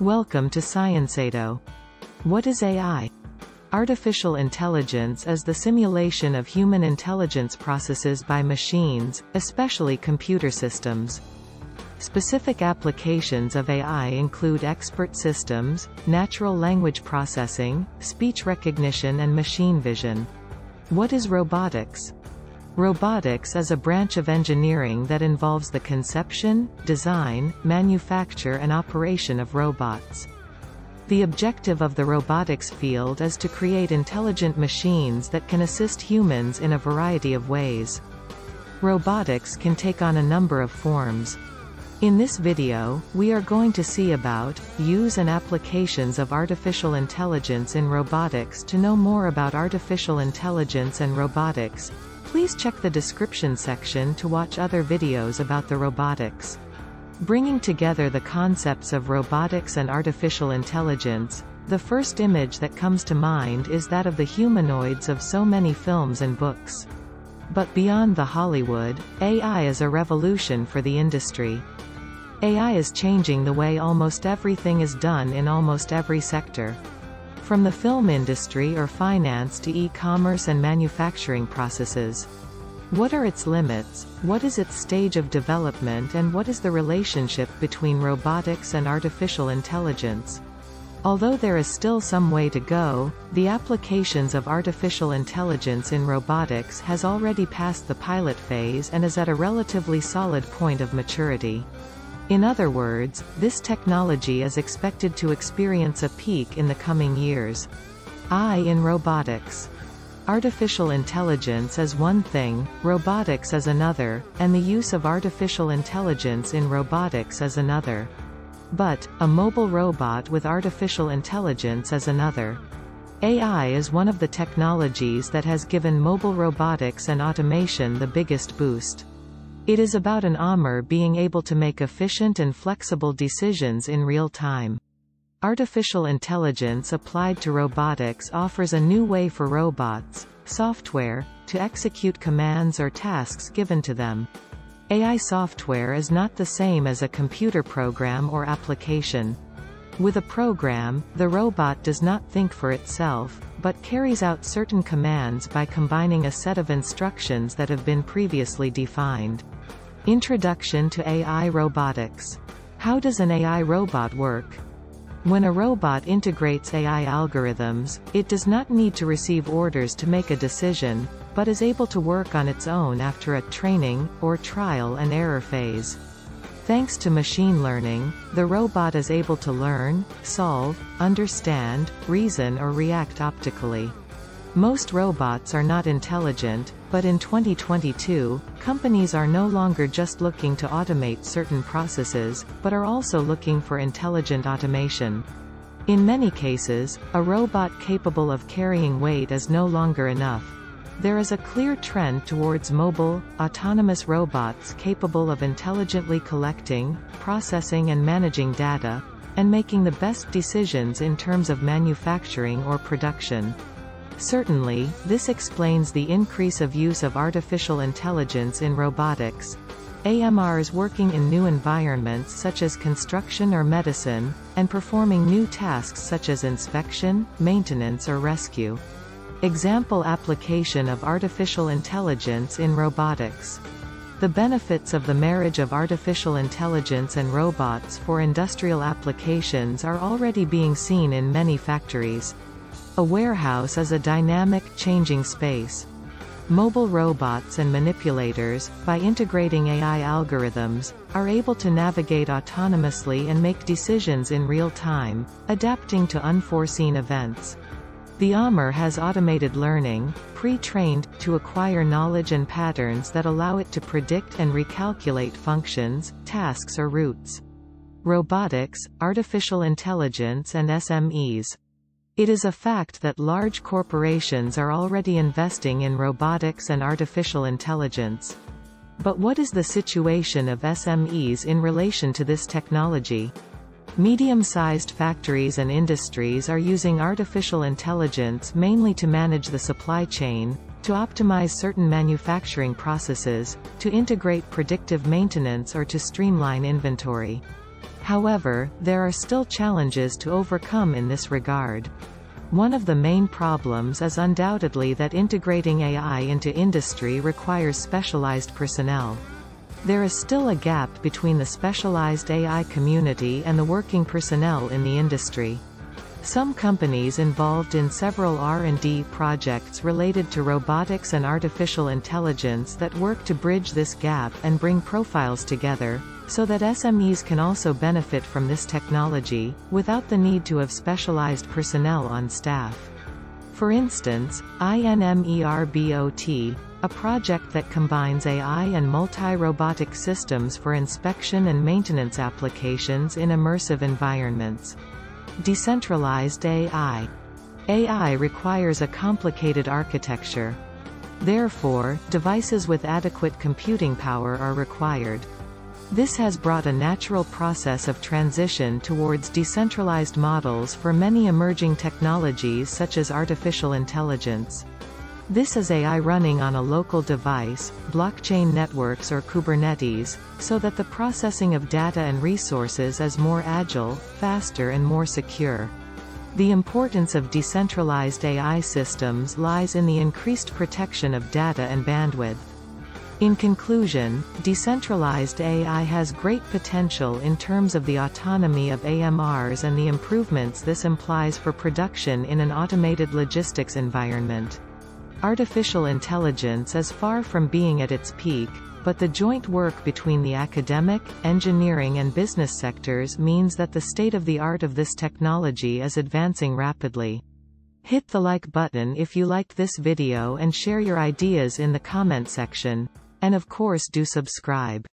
Welcome to ScienCedo. What is AI? Artificial intelligence is the simulation of human intelligence processes by machines, especially computer systems. Specific applications of AI include expert systems, natural language processing, speech recognition and machine vision. What is robotics? Robotics is a branch of engineering that involves the conception, design, manufacture and operation of robots. The objective of the robotics field is to create intelligent machines that can assist humans in a variety of ways. Robotics can take on a number of forms. In this video, we are going to see about, use and applications of artificial intelligence in robotics to know more about artificial intelligence and robotics, please check the description section to watch other videos about the robotics. Bringing together the concepts of robotics and artificial intelligence, the first image that comes to mind is that of the humanoids of so many films and books. But beyond the Hollywood, AI is a revolution for the industry. AI is changing the way almost everything is done in almost every sector. From the film industry or finance to e-commerce and manufacturing processes. What are its limits, what is its stage of development and what is the relationship between robotics and artificial intelligence? Although there is still some way to go, the applications of artificial intelligence in robotics has already passed the pilot phase and is at a relatively solid point of maturity. In other words, this technology is expected to experience a peak in the coming years. AI in robotics. Artificial intelligence is one thing, robotics is another, and the use of artificial intelligence in robotics is another. But, a mobile robot with artificial intelligence is another. AI is one of the technologies that has given mobile robotics and automation the biggest boost. It is about an AMR being able to make efficient and flexible decisions in real time. Artificial intelligence applied to robotics offers a new way for robots, software, to execute commands or tasks given to them. AI software is not the same as a computer program or application. With a program, the robot does not think for itself, but carries out certain commands by combining a set of instructions that have been previously defined. Introduction to AI Robotics. How does an AI robot work? When a robot integrates AI algorithms, it does not need to receive orders to make a decision, but is able to work on its own after a training, or trial and error phase. Thanks to machine learning, the robot is able to learn, solve, understand, reason or react optically. Most robots are not intelligent, but in 2022, companies are no longer just looking to automate certain processes, but are also looking for intelligent automation. In many cases, a robot capable of carrying weight is no longer enough. There is a clear trend towards mobile, autonomous robots capable of intelligently collecting, processing and managing data, and making the best decisions in terms of manufacturing or production. Certainly, this explains the increase of use of artificial intelligence in robotics. AMRs working in new environments such as construction or medicine, and performing new tasks such as inspection, maintenance or rescue. Example application of artificial intelligence in robotics. The benefits of the marriage of artificial intelligence and robots for industrial applications are already being seen in many factories. A warehouse is a dynamic, changing space. Mobile robots and manipulators, by integrating AI algorithms, are able to navigate autonomously and make decisions in real time, adapting to unforeseen events. The AMR has automated learning, pre-trained, to acquire knowledge and patterns that allow it to predict and recalculate functions, tasks or routes. Robotics, artificial intelligence and SMEs. It is a fact that large corporations are already investing in robotics and artificial intelligence. But what is the situation of SMEs in relation to this technology? Medium-sized factories and industries are using artificial intelligence mainly to manage the supply chain, to optimize certain manufacturing processes, to integrate predictive maintenance or to streamline inventory. However, there are still challenges to overcome in this regard. One of the main problems is undoubtedly that integrating AI into industry requires specialized personnel. There is still a gap between the specialized AI community and the working personnel in the industry. Some companies involved in several R&D projects related to robotics and artificial intelligence that work to bridge this gap and bring profiles together, so that SMEs can also benefit from this technology, without the need to have specialized personnel on staff. For instance, INMERBOT, a project that combines AI and multi-robotic systems for inspection and maintenance applications in immersive environments. Decentralized AI. AI requires a complicated architecture. Therefore, devices with adequate computing power are required. This has brought a natural process of transition towards decentralized models for many emerging technologies such as artificial intelligence. This is AI running on a local device, blockchain networks or Kubernetes, so that the processing of data and resources is more agile, faster and more secure. The importance of decentralized AI systems lies in the increased protection of data and bandwidth. In conclusion, decentralized AI has great potential in terms of the autonomy of AMRs and the improvements this implies for production in an automated logistics environment. Artificial intelligence is far from being at its peak, but the joint work between the academic, engineering and business sectors means that the state-of-the-art of this technology is advancing rapidly. Hit the like button if you liked this video and share your ideas in the comment section. And of course do subscribe.